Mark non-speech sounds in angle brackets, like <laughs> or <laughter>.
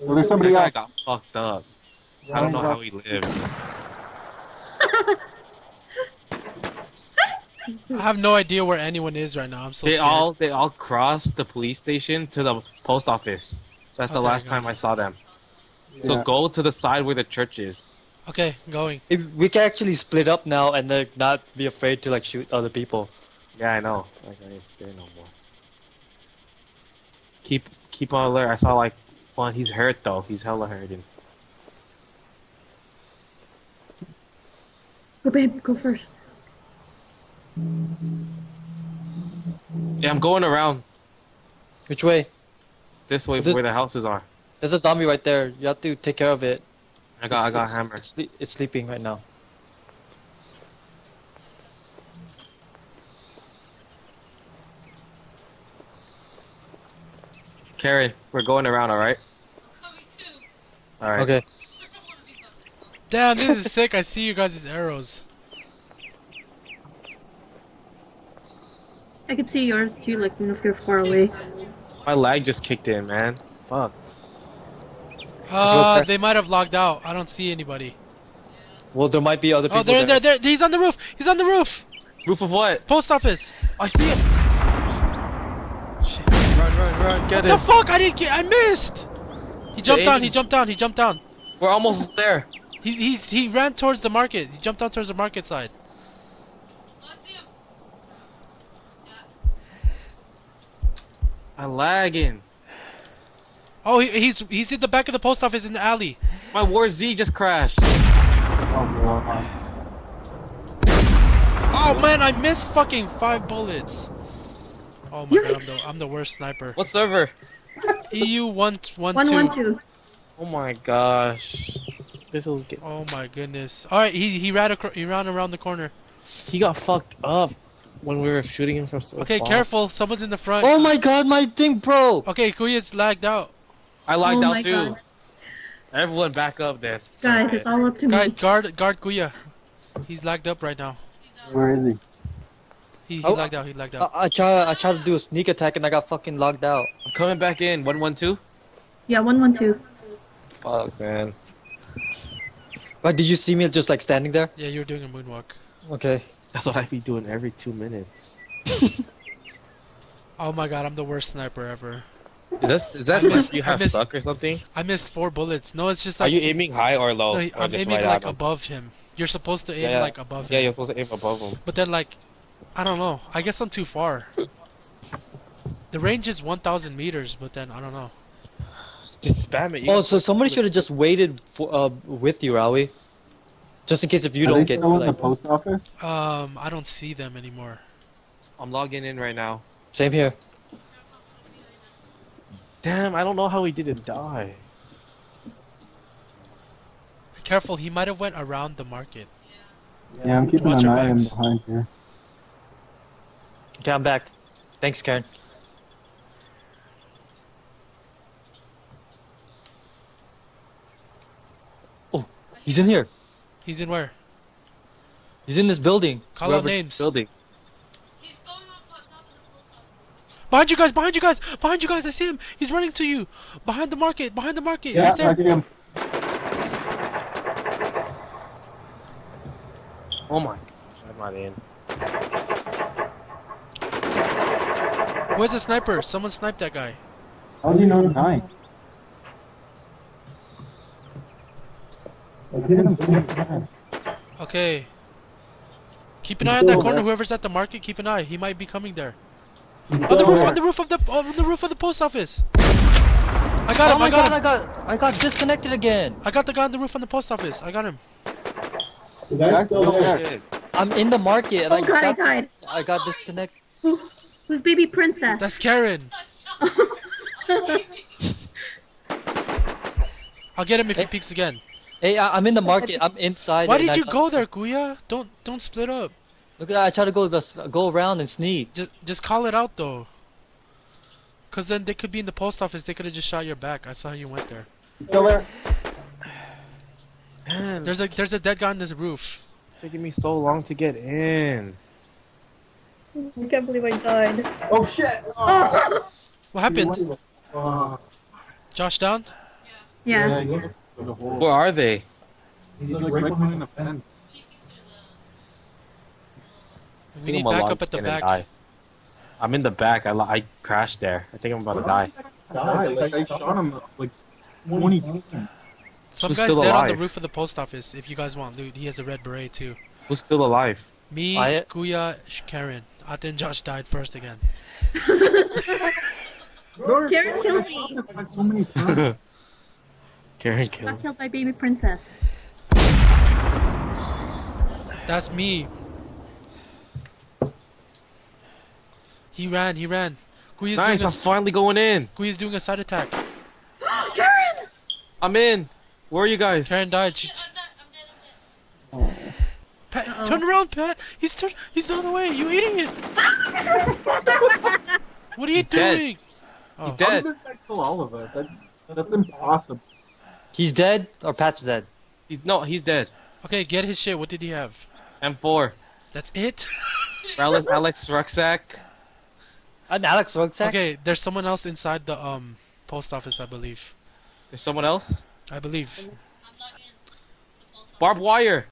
Well, there's somebody That guy else. got fucked up. I don't know how he lived. <laughs> I have no idea where anyone is right now. I'm so They scared. all they all crossed the police station to the post office. That's the Okay, last got time it. I saw them. So go to the side where the church is. Okay, going. If we can actually split up now and like not be afraid to like shoot other people. Yeah, I know. Like I ain't scared no more. Keep keep on alert. I saw like one. He's hurt though. He's hella hurting. Go, babe. Go first. Yeah, I'm going around Which way? this way This- where the houses are. There's a zombie right there. You have to take care of it. I got I got it's, hammer. It's, it's sleeping right now. Karen, we're going around. All right. Coming too. All right. Okay. Damn, this is sick. I see you guys' arrows. I could see yours too, like even if you're far away. My lag just kicked in, man. Fuck. Uh, they might have logged out. I don't see anybody. Well, there might be other people Oh, there, there. there, there. He's on the roof. He's on the roof. Roof of what? Post office. I see him. Shit. Run, run, run. Get it. The fuck? I didn't get. I missed. He jumped down. He jumped down. He jumped down. We're almost there. He he's he ran towards the market. He jumped down towards the market side. I see him. I'm lagging. Oh, he, he's he's in the back of the post office in the alley. My War Z just crashed. Oh, God. Oh man, I missed fucking five bullets. Oh my god, I'm the I'm the worst sniper. What server? EU one one One, two. one, two. Oh my gosh. This was get- Oh my goodness. All right, he he ran acro- he ran around the corner. he got fucked up when we were shooting him from so Okay, far. careful. Someone's in the front. Oh my god, my thing broke! Okay, Kuya's lagged out. I lagged oh out too. God. Everyone back up then. Guys, Okay. it's all up to me. Guard guard guard Kuya. He's lagged up right now. Where is he? He, he Oh. lagged out. He lagged I, out. I try I tried to do a sneak attack and I got fucking logged out. I'm coming back in. One one two. Yeah, one, one, two. Fuck man. But did you see me just like standing there? Yeah, you were doing a moonwalk. Okay. That's what I be doing every two minutes. <laughs> Oh my god, I'm the worst sniper ever. Is that is that I missed- sniper you have missed- stuck or something? I missed four bullets. No, it's just like, Are you aiming high or low? No, I'm just aiming right like above him. You're supposed to aim Yeah, yeah. like above him. Yeah, him. you're supposed to aim above him. But then like, I don't know. I guess I'm too far. The range is 1,000 meters, but then I don't know. Just spam it. You Oh, so somebody should have just waited for, uh, with you, Rawie. Just in case if you Are don't they get still in the post office? Um, I don't see them anymore. I'm logging in right now. Same here. Damn, I don't know how he didn't die. Be careful, he might have went around the market. Yeah, I'm keeping Watch an eye on behind here. Okay, I'm back. Thanks, Karen. Oh, he's in here. He's in where? He's in this building. Call out names. Building. He's going up on top of the post office. Behind you guys! Behind you guys! Behind you guys! I see him! He's running to you! Behind the market! Behind the market! Yeah, He's there! I see him. Oh my gosh, I'm not in. Where's the sniper? Someone sniped that guy. How does he know I'm dying? I hit him so many times. Okay. Keep an eye on that corner. Whoever's at the market, keep an eye. He might be coming there. On the roof! On the roof of the on the roof of the post office. I got oh him. Oh my I got god, I got, I got disconnected again. I got the guy on the roof on the post office. I got him. The guy's still Oh there. I'm in the market and Oh, I God, I got, died. I got disconnected. Who, who's baby princess? That's Karen. <laughs> I'll get him if he Hey. peeks again. Hey, I, I'm in the market. I'm inside. Why did you got- go there, Kuya? Don't don't split up. Look at that! I tried to go go around and sneak. Just just call it out though. Cause then they could be in the post office. They could have just shot your back. I saw you went there. Still there. Man, There's a there's a dead guy on this roof. it's taking me so long to get in. I can't believe I died. Oh shit! Oh, <laughs> What happened? Uh, <laughs> Josh down? Yeah. he's through. Where are they? He's like right behind the fence. I We need I'm about backup at the back. Die. I'm in the back. I, I crashed there. I think I'm about to die. Die. Like I shot him like 20 times. Some Who's guy's still dead on the roof of the post office. If you guys want loot, he has a red beret too. Who's still alive? Me, I- Kuya, Sh- Karen. think Josh died first again. Bro, Karen killed me. this guy so many times. Karen killed. Got killed by baby princess. That's me. He ran. He ran. Kuya's Nice. I'm finally going in. Kuya's doing a side attack. <gasps> Karen! I'm in. Where are you guys? Karen died. She, I'm dead. I'm dead. I'm dead. Pat, Uh-oh. turn around, Pat. He's turn. He's the other way. You idiot. <laughs> What are you He's dead. doing? He's Oh. How did dead. this guy kill all of us? That, that's impossible. He's dead or Pat's dead. He's no. He's dead. Okay, get his shit. What did he have? M4. That's it. <laughs> Alice, Alice rucksack. And Alice Rucksack? Okay, there's someone else inside the um post office, I believe. There's someone else. I believe. I'm not in the post. Barbed wire.